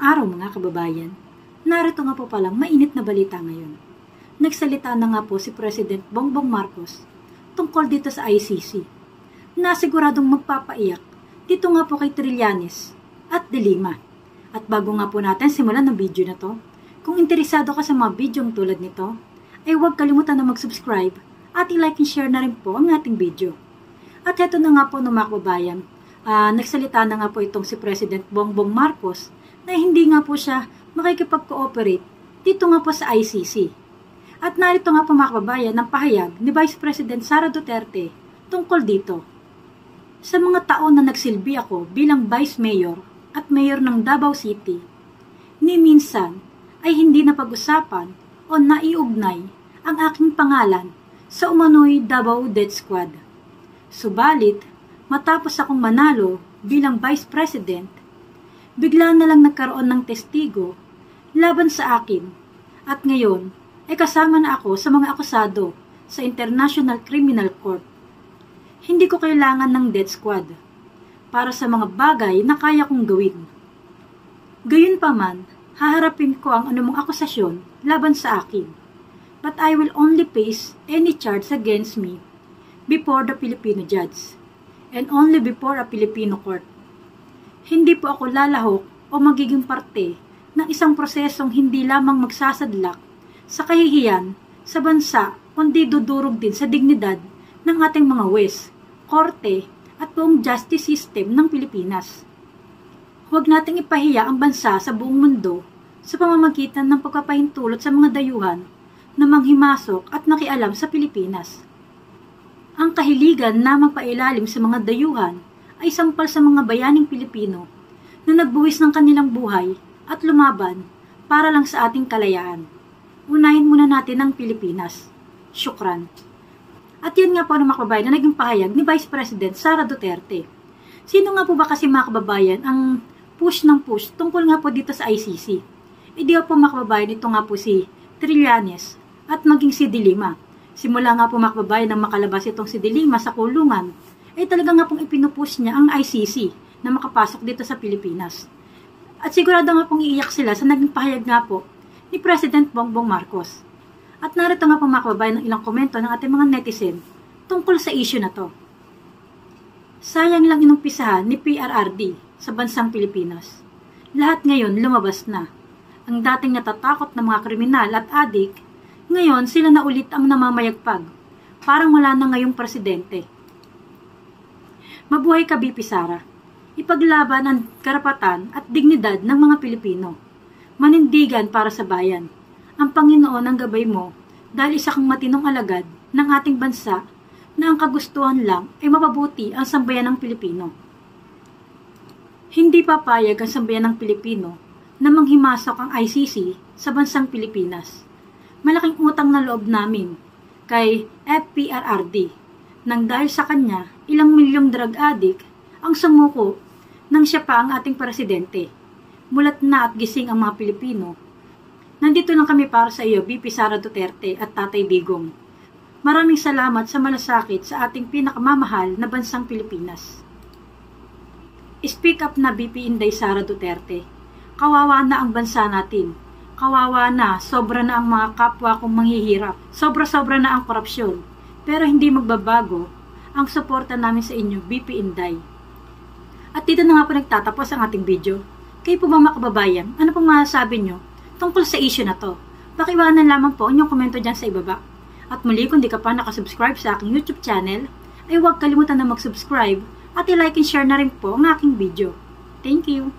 mga kababayan, narito nga po palang mainit na balita ngayon. Nagsalita na nga po si President Bongbong Marcos tungkol dito sa ICC na siguradong magpapaiyak dito nga po kay Trillanes at De Lima. At bago nga po natin simulan ng video na to, kung interesado ka sa mga videong tulad nito, ay huwag kalimutan na mag-subscribe at i-like and share na rin po ang ating video. At heto na nga po ng mga kababayan, uh, nagsalita na nga po itong si President Bongbong Marcos na hindi nga po siya makikipag-cooperate dito nga po sa ICC. At narito nga po mga kababayan ng pahayag ni Vice President Sara Duterte tungkol dito. Sa mga taon na nagsilbi ako bilang Vice Mayor at Mayor ng Davao City, ni minsan ay hindi na pag-usapan o naiugnay ang aking pangalan sa umano'y Davao Death Squad. Subalit, matapos akong manalo bilang Vice President, bigla na lang nagkaroon ng testigo laban sa akin at ngayon ay kasama na ako sa mga akusado sa International Criminal Court. Hindi ko kailangan ng death squad para sa mga bagay na kaya kong gawin. Gayunpaman, haharapin ko ang anumang akusasyon laban sa akin. But I will only face any charge against me before the Filipino judge and only before a Filipino court. Hindi po ako lalahok o magiging parte ng isang prosesong hindi lamang magsasadlak sa kahihiyan sa bansa kundi dudurog din sa dignidad ng ating mga wes, korte at buong justice system ng Pilipinas. Huwag nating ipahiya ang bansa sa buong mundo sa pamamagitan ng pagpapahintulot sa mga dayuhan na manghimasok at nakialam sa Pilipinas. Ang kahiligan na magpailalim sa mga dayuhan ay sampal sa mga bayaning Pilipino na nagbuwis ng kanilang buhay at lumaban para lang sa ating kalayaan unahin muna natin ang Pilipinas. Shukran. At yan nga po ang mga na naging pahayag ni Vice President Sara Duterte. Sino nga po ba kasi mga kababayan ang push ng push tungkol nga po dito sa ICC? E di po mga kababayan, ito nga po si Trillanes at maging si Dilima. Simula nga po mga kababayan nang makalabas itong si Dilima sa kulungan, ay talaga nga pong ipinupush niya ang ICC na makapasok dito sa Pilipinas. At sigurado nga pong iiyak sila sa naging pahayag nga po ni President Bongbong Marcos. At narito nga po mga kababayan ng ilang komento ng ating mga netizen tungkol sa issue na to. Sayang lang inumpisahan ni PRRD sa bansang Pilipinas. Lahat ngayon lumabas na. Ang dating natatakot na mga kriminal at adik, ngayon sila na ulit ang namamayagpag. Parang wala na ngayong presidente. Mabuhay ka, BP Sara. Ipaglaban ang karapatan at dignidad ng mga Pilipino manindigan para sa bayan. Ang Panginoon ang gabay mo dahil isa kang matinong alagad ng ating bansa na ang kagustuhan lang ay mapabuti ang sambayan ng Pilipino. Hindi papayag ang sambayan ng Pilipino na manghimasok ang ICC sa bansang Pilipinas. Malaking utang na loob namin kay FPRRD nang dahil sa kanya ilang milyong drug addict ang sumuko nang siya pa ang ating presidente mulat na at gising ang mga Pilipino. Nandito lang kami para sa iyo, BP Sara Duterte at Tatay Bigong. Maraming salamat sa malasakit sa ating pinakamamahal na bansang Pilipinas. Speak up na BP Inday Sara Duterte. Kawawa na ang bansa natin. Kawawa na, sobra na ang mga kapwa kong manghihirap. Sobra-sobra na ang korupsyon. Pero hindi magbabago ang suporta namin sa inyo, BP Inday. At dito na nga po nagtatapos ang ating video. Kayo po mga kababayan, ano pong masasabi nyo tungkol sa issue na to? Pakiwanan lamang po inyong komento dyan sa ibaba. At muli kung di ka pa nakasubscribe sa aking YouTube channel, ay huwag kalimutan na mag-subscribe at i-like and share na rin po ang aking video. Thank you!